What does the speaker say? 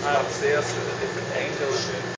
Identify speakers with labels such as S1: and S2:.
S1: the upstairs with a different angle